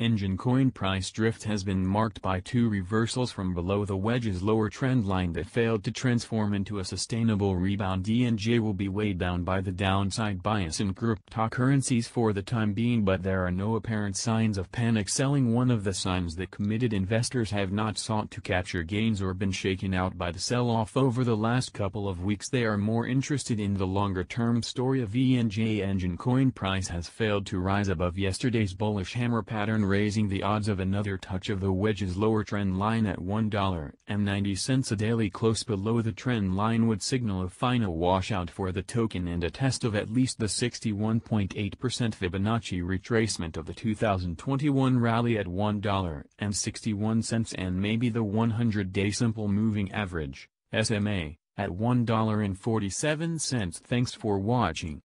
Enjin coin price drift has been marked by two reversals from below the wedge's lower trend line that failed to transform into a sustainable rebound. ENJ will be weighed down by the downside bias in cryptocurrencies for the time being but there are no apparent signs of panic. Selling one of the signs that committed investors have not sought to capture gains or been shaken out by the sell-off over the last couple of weeks. They are more interested in the longer-term story of ENJ Enjin coin price has failed to rise above yesterday's bullish hammer pattern raising the odds of another touch of the wedge's lower trend line at $1.90 a daily close below the trend line would signal a final washout for the token and a test of at least the 61.8% Fibonacci retracement of the 2021 rally at $1.61 and maybe the 100-day simple moving average, SMA, at $1.47. Thanks for watching.